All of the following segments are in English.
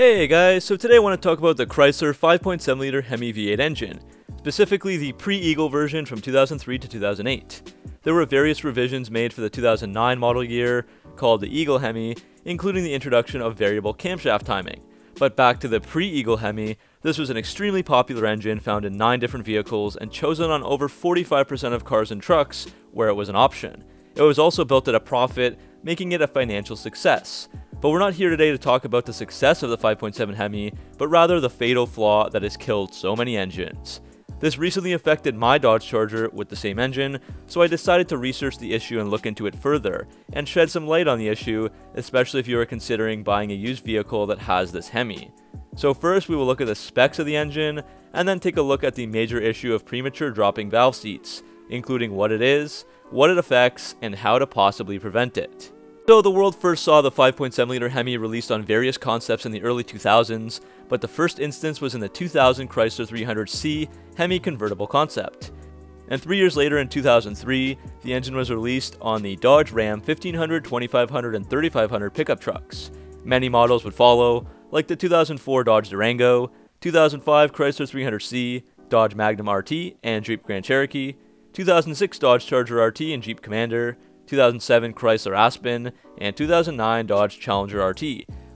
Hey guys, so today I want to talk about the Chrysler 5.7 liter Hemi V8 engine, specifically the pre-Eagle version from 2003 to 2008. There were various revisions made for the 2009 model year called the Eagle Hemi, including the introduction of variable camshaft timing. But back to the pre-Eagle Hemi, this was an extremely popular engine found in 9 different vehicles and chosen on over 45% of cars and trucks where it was an option. It was also built at a profit, making it a financial success. But we're not here today to talk about the success of the 5.7 Hemi, but rather the fatal flaw that has killed so many engines. This recently affected my Dodge Charger with the same engine, so I decided to research the issue and look into it further, and shed some light on the issue, especially if you are considering buying a used vehicle that has this Hemi. So first we will look at the specs of the engine, and then take a look at the major issue of premature dropping valve seats, including what it is, what it affects, and how to possibly prevent it. So the world first saw the 5.7 liter Hemi released on various concepts in the early 2000s, but the first instance was in the 2000 Chrysler 300C Hemi convertible concept. And three years later in 2003, the engine was released on the Dodge Ram 1500, 2500, and 3500 pickup trucks. Many models would follow, like the 2004 Dodge Durango, 2005 Chrysler 300C, Dodge Magnum RT, and Jeep Grand Cherokee, 2006 Dodge Charger RT and Jeep Commander, 2007 Chrysler Aspen, and 2009 Dodge Challenger RT.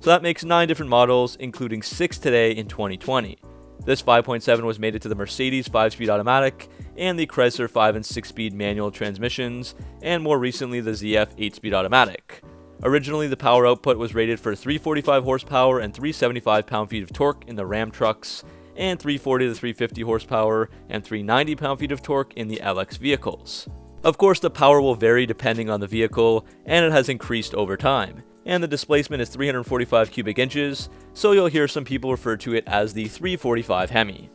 So that makes 9 different models, including 6 today in 2020. This 5.7 was mated to the Mercedes 5-speed automatic, and the Chrysler 5 and 6-speed manual transmissions, and more recently the ZF 8-speed automatic. Originally, the power output was rated for 345 horsepower and 375 pound-feet of torque in the Ram trucks, and 340 to 350 horsepower and 390 pound-feet of torque in the LX vehicles. Of course, the power will vary depending on the vehicle, and it has increased over time. And the displacement is 345 cubic inches, so you'll hear some people refer to it as the 345 Hemi.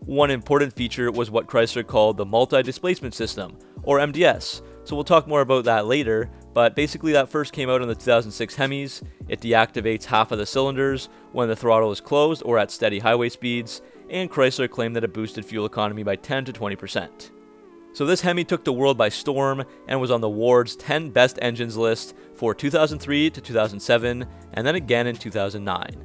One important feature was what Chrysler called the Multi-Displacement System, or MDS, so we'll talk more about that later, but basically that first came out on the 2006 Hemis, it deactivates half of the cylinders when the throttle is closed or at steady highway speeds, and Chrysler claimed that it boosted fuel economy by 10 to 20%. So this Hemi took the world by storm and was on the Ward's 10 best engines list for 2003 to 2007 and then again in 2009.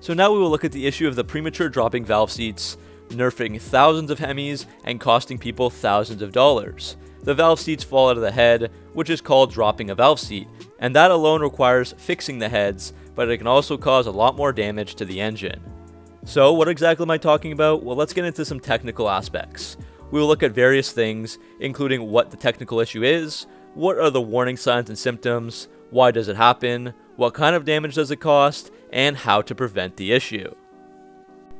So now we will look at the issue of the premature dropping valve seats, nerfing thousands of Hemis and costing people thousands of dollars. The valve seats fall out of the head, which is called dropping a valve seat, and that alone requires fixing the heads, but it can also cause a lot more damage to the engine. So what exactly am I talking about? Well, let's get into some technical aspects. We will look at various things, including what the technical issue is, what are the warning signs and symptoms, why does it happen, what kind of damage does it cost, and how to prevent the issue.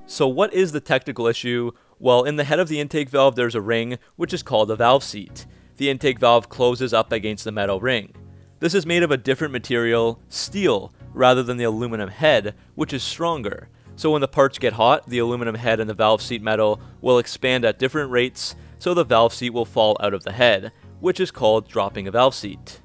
So what is the technical issue? Well, in the head of the intake valve there's a ring, which is called a valve seat. The intake valve closes up against the metal ring. This is made of a different material, steel, rather than the aluminum head, which is stronger. So when the parts get hot, the aluminum head and the valve seat metal will expand at different rates, so the valve seat will fall out of the head, which is called dropping a valve seat.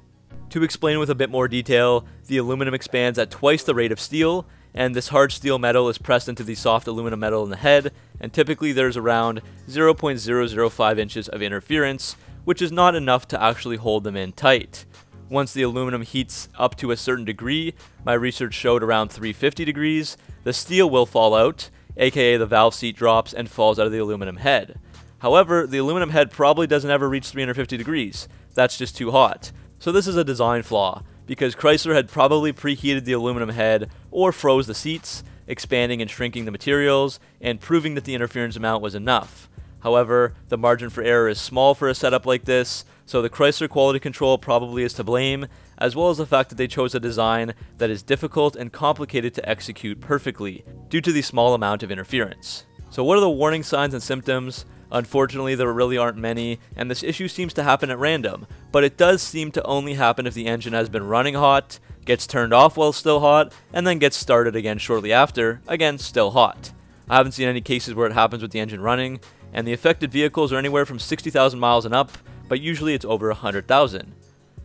To explain with a bit more detail, the aluminum expands at twice the rate of steel, and this hard steel metal is pressed into the soft aluminum metal in the head, and typically there's around 0.005 inches of interference, which is not enough to actually hold them in tight. Once the aluminum heats up to a certain degree, my research showed around 350 degrees, the steel will fall out, aka the valve seat drops and falls out of the aluminum head. However, the aluminum head probably doesn't ever reach 350 degrees, that's just too hot. So this is a design flaw, because Chrysler had probably preheated the aluminum head or froze the seats, expanding and shrinking the materials, and proving that the interference amount was enough. However, the margin for error is small for a setup like this, so the Chrysler quality control probably is to blame, as well as the fact that they chose a design that is difficult and complicated to execute perfectly, due to the small amount of interference. So what are the warning signs and symptoms? Unfortunately, there really aren't many, and this issue seems to happen at random, but it does seem to only happen if the engine has been running hot, gets turned off while still hot, and then gets started again shortly after, again still hot. I haven't seen any cases where it happens with the engine running, and the affected vehicles are anywhere from 60,000 miles and up, but usually it's over 100,000.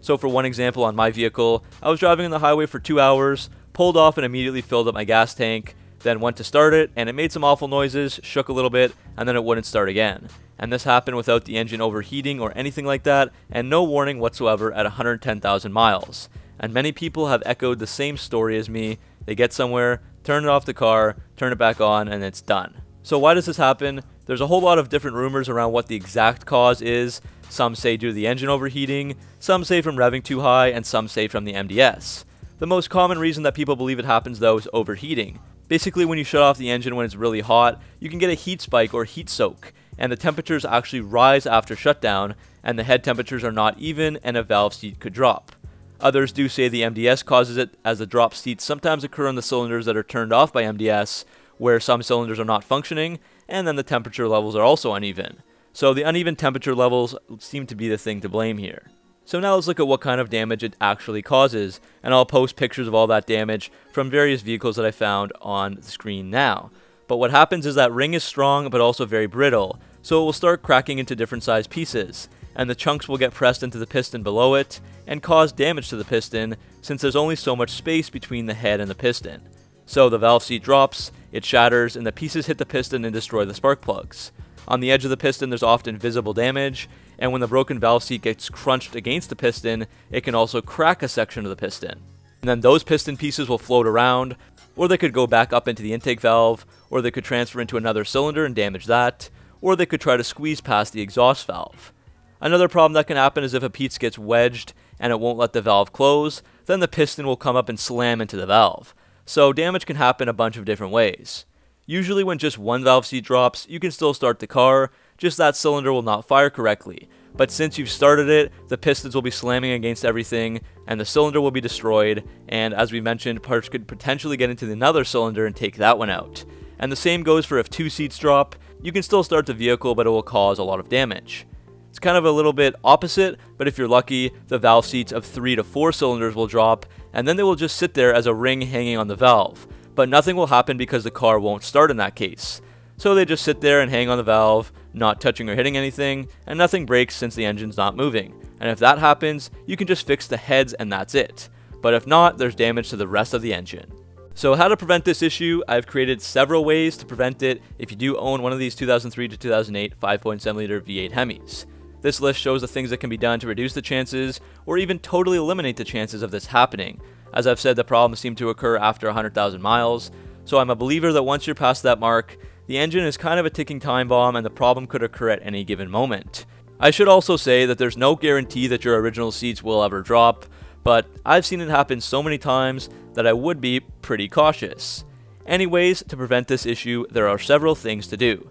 So for one example on my vehicle, I was driving on the highway for 2 hours, pulled off and immediately filled up my gas tank, then went to start it, and it made some awful noises, shook a little bit, and then it wouldn't start again. And this happened without the engine overheating or anything like that, and no warning whatsoever at 110,000 miles. And many people have echoed the same story as me, they get somewhere, turn it off the car, turn it back on, and it's done. So why does this happen? There's a whole lot of different rumors around what the exact cause is. Some say due to the engine overheating, some say from revving too high, and some say from the MDS. The most common reason that people believe it happens though is overheating. Basically when you shut off the engine when it's really hot, you can get a heat spike or heat soak, and the temperatures actually rise after shutdown, and the head temperatures are not even and a valve seat could drop. Others do say the MDS causes it as the drop seats sometimes occur on the cylinders that are turned off by MDS, where some cylinders are not functioning, and then the temperature levels are also uneven. So the uneven temperature levels seem to be the thing to blame here. So now let's look at what kind of damage it actually causes, and I'll post pictures of all that damage from various vehicles that I found on the screen now. But what happens is that ring is strong but also very brittle, so it will start cracking into different sized pieces, and the chunks will get pressed into the piston below it and cause damage to the piston since there's only so much space between the head and the piston. So the valve seat drops, it shatters, and the pieces hit the piston and destroy the spark plugs. On the edge of the piston there's often visible damage, and when the broken valve seat gets crunched against the piston, it can also crack a section of the piston. And then those piston pieces will float around, or they could go back up into the intake valve, or they could transfer into another cylinder and damage that, or they could try to squeeze past the exhaust valve. Another problem that can happen is if a piece gets wedged and it won't let the valve close, then the piston will come up and slam into the valve. So damage can happen a bunch of different ways. Usually when just one valve seat drops, you can still start the car, just that cylinder will not fire correctly. But since you've started it, the pistons will be slamming against everything, and the cylinder will be destroyed, and as we mentioned, parts could potentially get into the another cylinder and take that one out. And the same goes for if two seats drop, you can still start the vehicle, but it will cause a lot of damage. It's kind of a little bit opposite, but if you're lucky, the valve seats of 3 to 4 cylinders will drop, and then they will just sit there as a ring hanging on the valve. But nothing will happen because the car won't start in that case. So they just sit there and hang on the valve, not touching or hitting anything, and nothing breaks since the engine's not moving. And if that happens, you can just fix the heads and that's it. But if not, there's damage to the rest of the engine. So how to prevent this issue, I've created several ways to prevent it if you do own one of these 2003 to 2008 5.7 liter V8 Hemis. This list shows the things that can be done to reduce the chances, or even totally eliminate the chances of this happening. As I've said, the problems seem to occur after 100,000 miles, so I'm a believer that once you're past that mark, the engine is kind of a ticking time bomb and the problem could occur at any given moment. I should also say that there's no guarantee that your original seats will ever drop, but I've seen it happen so many times that I would be pretty cautious. Anyways, to prevent this issue, there are several things to do.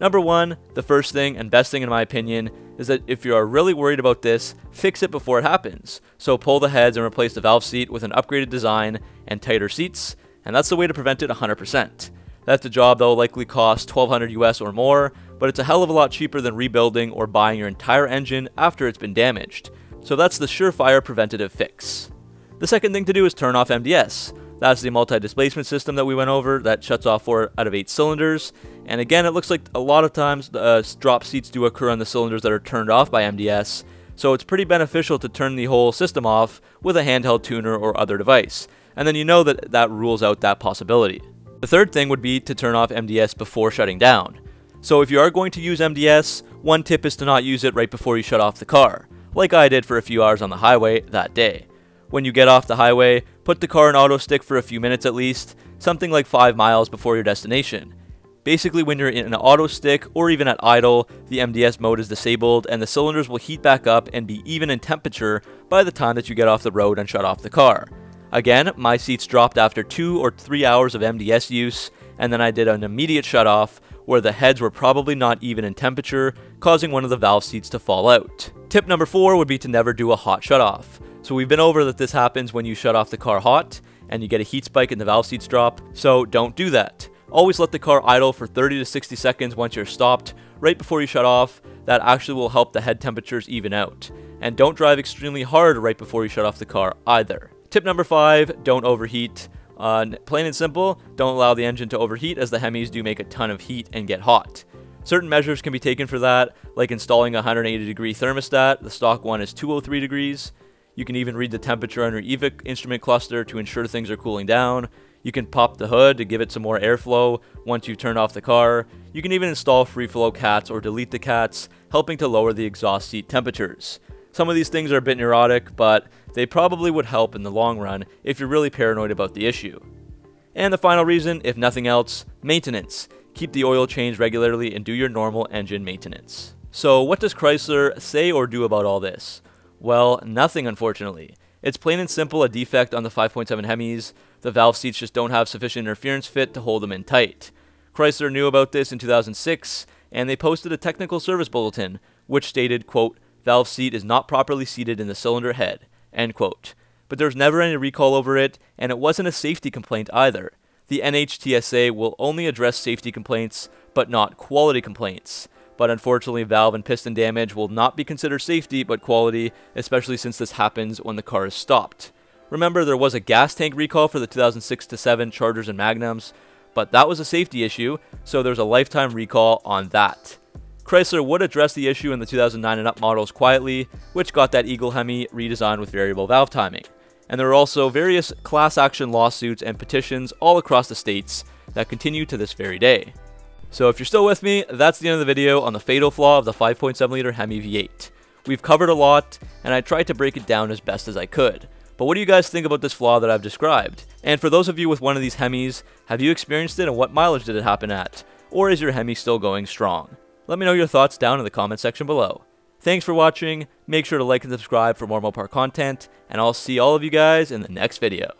Number one, the first thing and best thing in my opinion is that if you are really worried about this, fix it before it happens. So pull the heads and replace the valve seat with an upgraded design and tighter seats, and that's the way to prevent it 100%. That's a job that will likely cost 1200 US or more, but it's a hell of a lot cheaper than rebuilding or buying your entire engine after it's been damaged. So that's the surefire preventative fix. The second thing to do is turn off MDS. That's the multi-displacement system that we went over that shuts off 4 out of 8 cylinders. And again, it looks like a lot of times the uh, drop seats do occur on the cylinders that are turned off by MDS, so it's pretty beneficial to turn the whole system off with a handheld tuner or other device. And then you know that that rules out that possibility. The third thing would be to turn off MDS before shutting down. So if you are going to use MDS, one tip is to not use it right before you shut off the car, like I did for a few hours on the highway that day. When you get off the highway, put the car in auto stick for a few minutes at least, something like 5 miles before your destination. Basically when you're in an auto stick or even at idle, the MDS mode is disabled and the cylinders will heat back up and be even in temperature by the time that you get off the road and shut off the car. Again, my seats dropped after 2 or 3 hours of MDS use, and then I did an immediate shut off where the heads were probably not even in temperature, causing one of the valve seats to fall out. Tip number 4 would be to never do a hot shut off. So we've been over that this happens when you shut off the car hot and you get a heat spike and the valve seats drop, so don't do that. Always let the car idle for 30 to 60 seconds once you're stopped, right before you shut off. That actually will help the head temperatures even out. And don't drive extremely hard right before you shut off the car either. Tip number 5, don't overheat. Uh, plain and simple, don't allow the engine to overheat as the Hemis do make a ton of heat and get hot. Certain measures can be taken for that, like installing a 180 degree thermostat, the stock one is 203 degrees, you can even read the temperature on your EVIC instrument cluster to ensure things are cooling down. You can pop the hood to give it some more airflow once you turn off the car. You can even install free flow cats or delete the cats, helping to lower the exhaust seat temperatures. Some of these things are a bit neurotic, but they probably would help in the long run if you're really paranoid about the issue. And the final reason, if nothing else, maintenance. Keep the oil changed regularly and do your normal engine maintenance. So what does Chrysler say or do about all this? Well, nothing unfortunately. It's plain and simple a defect on the 5.7 Hemis. The valve seats just don't have sufficient interference fit to hold them in tight. Chrysler knew about this in 2006, and they posted a technical service bulletin, which stated, quote, valve seat is not properly seated in the cylinder head, end quote. But there was never any recall over it, and it wasn't a safety complaint either. The NHTSA will only address safety complaints, but not quality complaints but unfortunately valve and piston damage will not be considered safety but quality, especially since this happens when the car is stopped. Remember, there was a gas tank recall for the 2006-7 Chargers and Magnums, but that was a safety issue, so there's a lifetime recall on that. Chrysler would address the issue in the 2009 and up models quietly, which got that Eagle Hemi redesigned with variable valve timing. And there are also various class action lawsuits and petitions all across the states that continue to this very day. So if you're still with me, that's the end of the video on the fatal flaw of the 5.7 liter Hemi V8. We've covered a lot, and I tried to break it down as best as I could. But what do you guys think about this flaw that I've described? And for those of you with one of these Hemis, have you experienced it and what mileage did it happen at? Or is your Hemi still going strong? Let me know your thoughts down in the comment section below. Thanks for watching, make sure to like and subscribe for more Mopar content, and I'll see all of you guys in the next video.